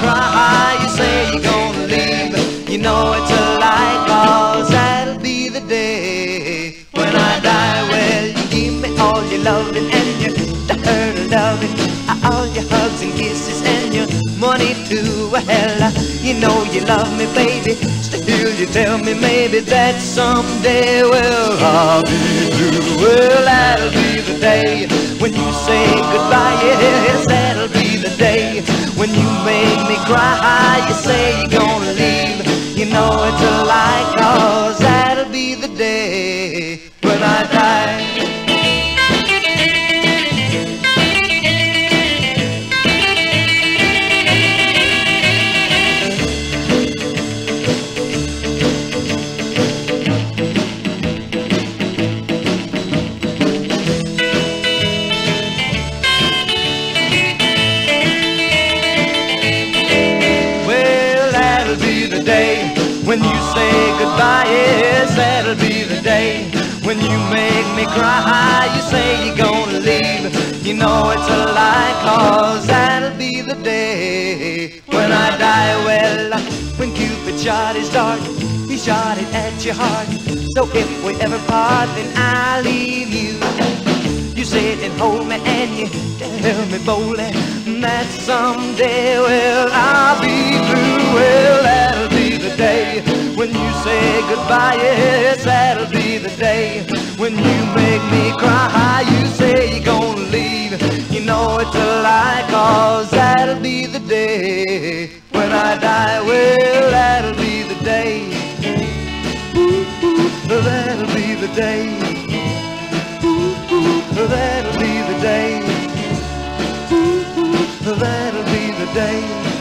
cry. You say you're gonna leave. You know it's a lie, cause that'll be the day when I die. Well, you give me all your loving and your hurt loving, uh, all your hugs and kisses and your money too. Well, uh, you know you love me, baby. Still, you tell me maybe that someday, well, I'll be through. Well, that'll be the day when you say goodbye. You say you're gonna leave. You know it's a lie, cause that'll be the day when I die. That'll be the day when you say goodbye. Yes, that'll be the day when you make me cry. You say you're gonna leave. You know it's a lie, cause that'll be the day when I die. Well, uh, when Cupid shot his dart, he shot it at your heart. So if we ever part, then I'll leave you. You sit and hold me and you tell me boldly that someday, well, I'll be through. Well, goodbye. Yes, that'll be the day when you make me cry. You say you're gonna leave. You know it's a lie, cause that'll be the day when I die. Well, that'll be the day. Ooh, ooh, that'll be the day. Ooh, that'll be the day. Ooh, that'll be the day.